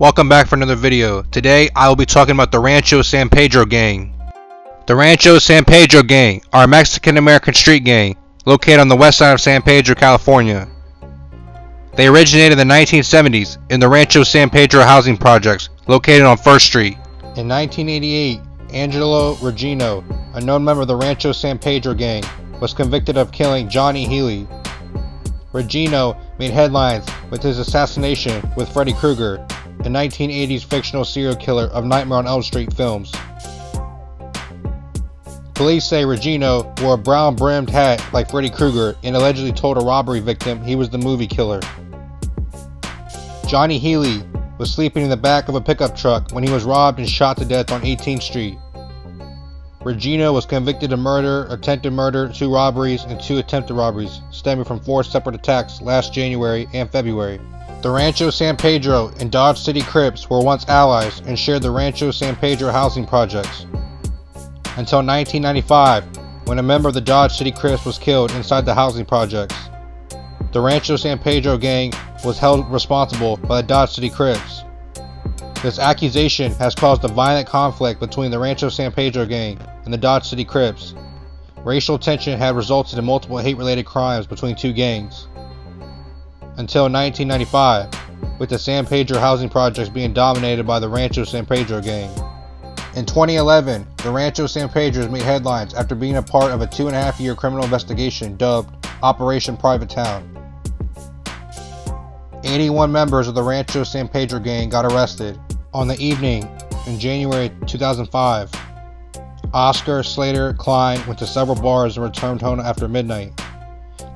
Welcome back for another video. Today I will be talking about the Rancho San Pedro gang. The Rancho San Pedro gang are a Mexican American street gang located on the west side of San Pedro, California. They originated in the 1970s in the Rancho San Pedro housing projects located on 1st Street. In 1988, Angelo Regino, a known member of the Rancho San Pedro gang, was convicted of killing Johnny Healy. Regino made headlines with his assassination with Freddy Krueger, the 1980s fictional serial killer of Nightmare on Elm Street films. Police say Regino wore a brown brimmed hat like Freddy Krueger and allegedly told a robbery victim he was the movie killer. Johnny Healy was sleeping in the back of a pickup truck when he was robbed and shot to death on 18th Street. Regino was convicted of murder, attempted murder, two robberies, and two attempted robberies, stemming from four separate attacks last January and February. The Rancho San Pedro and Dodge City Crips were once allies and shared the Rancho San Pedro housing projects. Until 1995, when a member of the Dodge City Crips was killed inside the housing projects. The Rancho San Pedro gang was held responsible by the Dodge City Crips. This accusation has caused a violent conflict between the Rancho San Pedro gang and the Dodge City Crips. Racial tension had resulted in multiple hate-related crimes between two gangs until 1995, with the San Pedro housing projects being dominated by the Rancho San Pedro gang. In 2011, the Rancho San Pedros made headlines after being a part of a two and a half year criminal investigation dubbed Operation Private Town. 81 members of the Rancho San Pedro gang got arrested. On the evening in January 2005, Oscar, Slater, Klein went to several bars and returned home after midnight.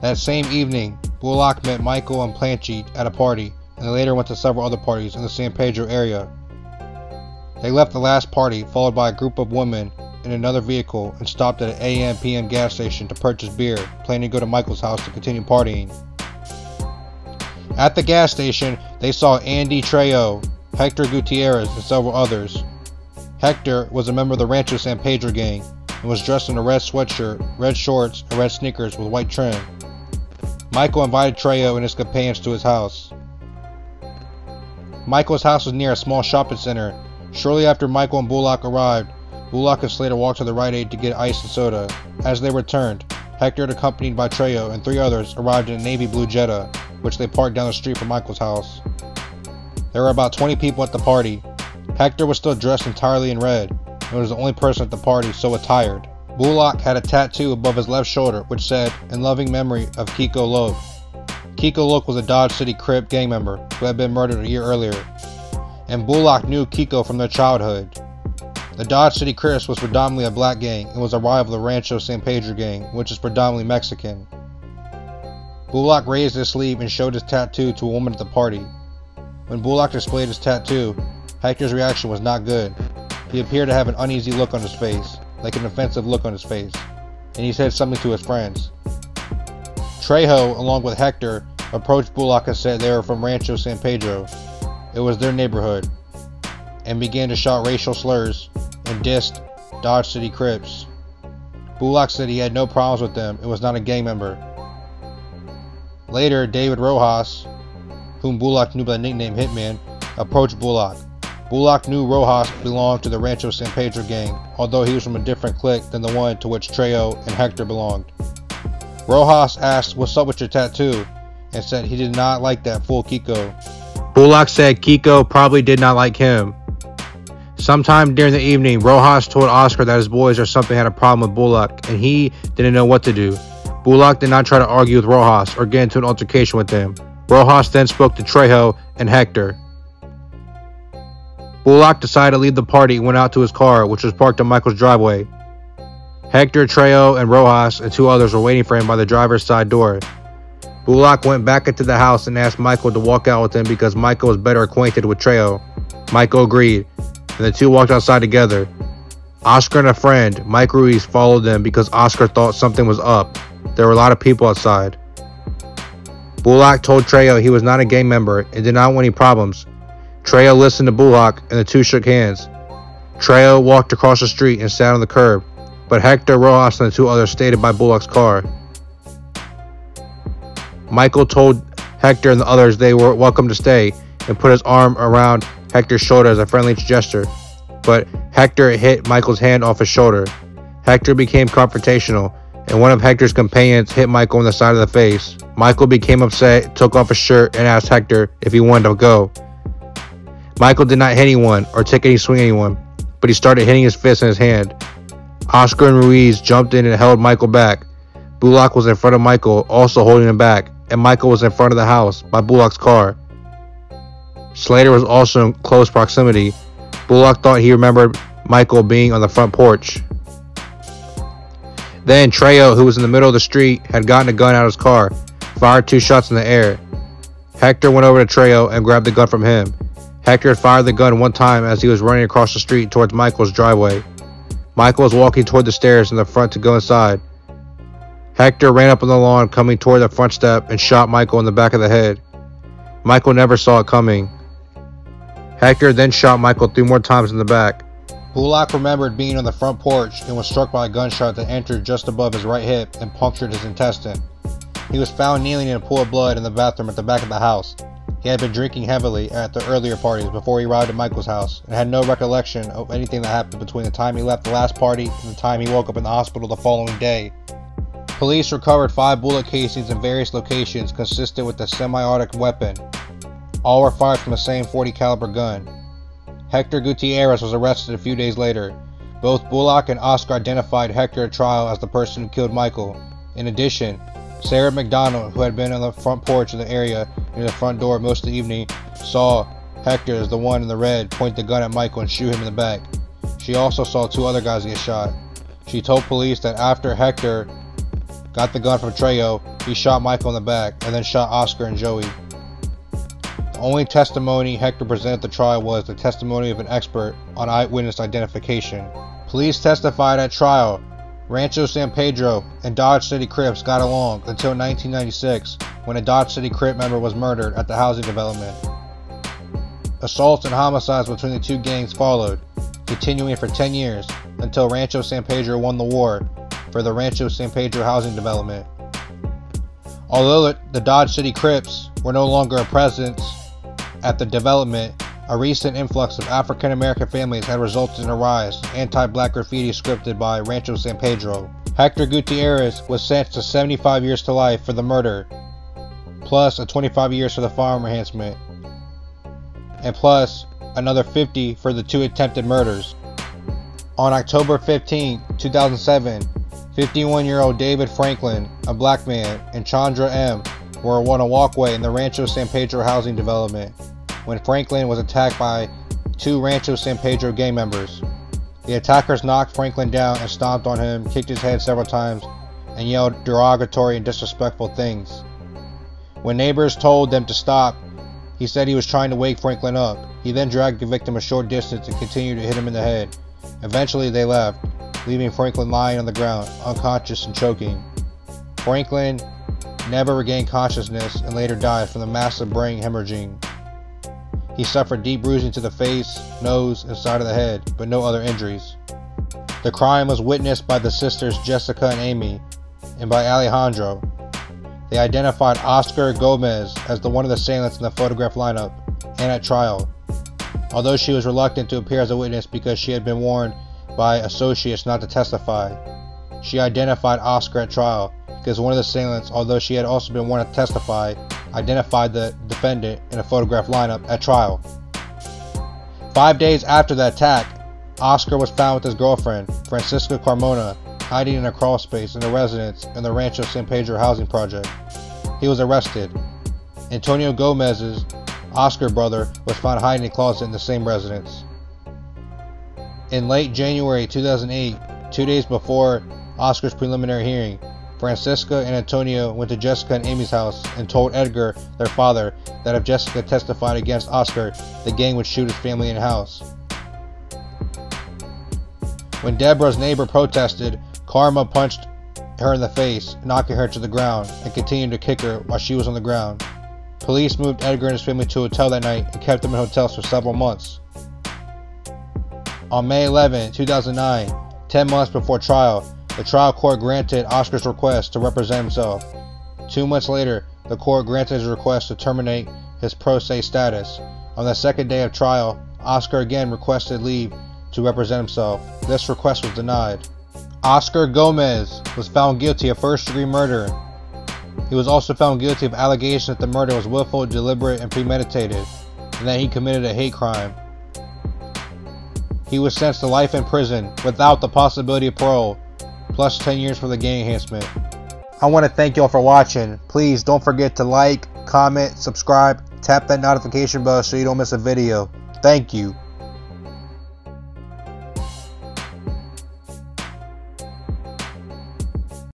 That same evening, Bullock met Michael and Planchette at a party, and they later went to several other parties in the San Pedro area. They left the last party, followed by a group of women in another vehicle, and stopped at an AM PM gas station to purchase beer, planning to go to Michael's house to continue partying. At the gas station, they saw Andy Trejo, Hector Gutierrez, and several others. Hector was a member of the Rancho San Pedro gang and was dressed in a red sweatshirt, red shorts, and red sneakers with white trim. Michael invited Trejo and his companions to his house. Michael's house was near a small shopping center. Shortly after Michael and Bullock arrived, Bullock and Slater walked to the Rite Aid to get ice and soda. As they returned, Hector, accompanied by Trejo and three others, arrived in a navy blue Jetta, which they parked down the street from Michael's house. There were about 20 people at the party. Hector was still dressed entirely in red, and was the only person at the party so attired. Bullock had a tattoo above his left shoulder which said, In loving memory of Kiko Loke. Kiko Loke was a Dodge City Crip gang member who had been murdered a year earlier, and Bullock knew Kiko from their childhood. The Dodge City Crips was predominantly a black gang and was a rival of the Rancho San Pedro gang, which is predominantly Mexican. Bullock raised his sleeve and showed his tattoo to a woman at the party. When Bullock displayed his tattoo, Hector's reaction was not good. He appeared to have an uneasy look on his face like an offensive look on his face, and he said something to his friends. Trejo, along with Hector, approached Bullock and said they were from Rancho San Pedro. It was their neighborhood, and began to shout racial slurs and dissed Dodge City Crips. Bullock said he had no problems with them and was not a gang member. Later, David Rojas, whom Bullock knew by the nickname Hitman, approached Bullock Bullock knew Rojas belonged to the Rancho San Pedro gang, although he was from a different clique than the one to which Trejo and Hector belonged. Rojas asked what's up with your tattoo and said he did not like that fool Kiko. Bullock said Kiko probably did not like him. Sometime during the evening, Rojas told Oscar that his boys or something had a problem with Bullock and he didn't know what to do. Bullock did not try to argue with Rojas or get into an altercation with them. Rojas then spoke to Trejo and Hector. Bullock decided to leave the party and went out to his car, which was parked on Michael's driveway. Hector, Trejo, and Rojas and two others were waiting for him by the driver's side door. Bullock went back into the house and asked Michael to walk out with him because Michael was better acquainted with Trejo. Michael agreed, and the two walked outside together. Oscar and a friend, Mike Ruiz, followed them because Oscar thought something was up. There were a lot of people outside. Bullock told Trejo he was not a gang member and did not want any problems, Trejo listened to Bullock and the two shook hands. Trejo walked across the street and sat on the curb, but Hector, Rojas, and the two others stayed by Bullock's car. Michael told Hector and the others they were welcome to stay and put his arm around Hector's shoulder as a friendly gesture, but Hector hit Michael's hand off his shoulder. Hector became confrontational, and one of Hector's companions hit Michael on the side of the face. Michael became upset, took off his shirt, and asked Hector if he wanted to go. Michael did not hit anyone or take any swing at anyone, but he started hitting his fist in his hand. Oscar and Ruiz jumped in and held Michael back. Bullock was in front of Michael, also holding him back, and Michael was in front of the house by Bullock's car. Slater was also in close proximity. Bullock thought he remembered Michael being on the front porch. Then Trejo, who was in the middle of the street, had gotten a gun out of his car, fired two shots in the air. Hector went over to Trejo and grabbed the gun from him. Hector had fired the gun one time as he was running across the street towards Michael's driveway. Michael was walking toward the stairs in the front to go inside. Hector ran up on the lawn, coming toward the front step, and shot Michael in the back of the head. Michael never saw it coming. Hector then shot Michael three more times in the back. Bullock remembered being on the front porch and was struck by a gunshot that entered just above his right hip and punctured his intestine. He was found kneeling in a pool of blood in the bathroom at the back of the house. He had been drinking heavily at the earlier parties before he arrived at Michael's house and had no recollection of anything that happened between the time he left the last party and the time he woke up in the hospital the following day. Police recovered five bullet casings in various locations consistent with a semi-automatic weapon. All were fired from the same 40 caliber gun. Hector Gutierrez was arrested a few days later. Both Bullock and Oscar identified Hector at trial as the person who killed Michael. In addition, Sarah McDonald, who had been on the front porch of the area near the front door most of the evening, saw Hector as the one in the red point the gun at Michael and shoot him in the back. She also saw two other guys get shot. She told police that after Hector got the gun from Trejo, he shot Michael in the back and then shot Oscar and Joey The only testimony Hector presented at the trial was the testimony of an expert on eyewitness identification. Police testified at trial Rancho San Pedro and Dodge City Crips got along until 1996 when a Dodge City Crip member was murdered at the housing development. Assaults and homicides between the two gangs followed, continuing for 10 years until Rancho San Pedro won the war for the Rancho San Pedro housing development. Although the Dodge City Crips were no longer a presence at the development, a recent influx of African American families had resulted in a rise anti black graffiti scripted by Rancho San Pedro. Hector Gutierrez was sentenced to 75 years to life for the murder, plus a 25 years for the firearm enhancement, and plus another 50 for the two attempted murders. On October 15, 2007, 51 year old David Franklin, a black man, and Chandra M. were on a walkway in the Rancho San Pedro housing development when Franklin was attacked by two Rancho San Pedro gang members. The attackers knocked Franklin down and stomped on him, kicked his head several times, and yelled derogatory and disrespectful things. When neighbors told them to stop, he said he was trying to wake Franklin up. He then dragged the victim a short distance and continued to hit him in the head. Eventually, they left, leaving Franklin lying on the ground, unconscious and choking. Franklin never regained consciousness and later died from the massive brain hemorrhaging. He suffered deep bruising to the face, nose, and side of the head, but no other injuries. The crime was witnessed by the sisters Jessica and Amy, and by Alejandro. They identified Oscar Gomez as the one of the assailants in the photograph lineup and at trial, although she was reluctant to appear as a witness because she had been warned by associates not to testify. She identified Oscar at trial because one of the assailants, although she had also been warned to testify, identified the defendant in a photograph lineup at trial. Five days after the attack, Oscar was found with his girlfriend, Francisca Carmona, hiding in a crawl space in a residence in the Rancho San Pedro housing project. He was arrested. Antonio Gomez's Oscar brother was found hiding in a closet in the same residence. In late January 2008, two days before Oscar's preliminary hearing, Francisca and Antonio went to Jessica and Amy's house and told Edgar, their father, that if Jessica testified against Oscar, the gang would shoot his family and house. When Deborah's neighbor protested, Karma punched her in the face, knocking her to the ground, and continued to kick her while she was on the ground. Police moved Edgar and his family to a hotel that night and kept them in hotels for several months. On May 11, 2009, 10 months before trial, the trial court granted Oscar's request to represent himself. Two months later, the court granted his request to terminate his pro se status, On the second day of trial, Oscar again requested leave to represent himself. This request was denied. Oscar Gomez was found guilty of first degree murder. He was also found guilty of allegations that the murder was willful, deliberate, and premeditated, and that he committed a hate crime. He was sentenced to life in prison without the possibility of parole, plus 10 years for the gang enhancement. I want to thank y'all for watching. Please don't forget to like, comment, subscribe, tap that notification bell so you don't miss a video. Thank you.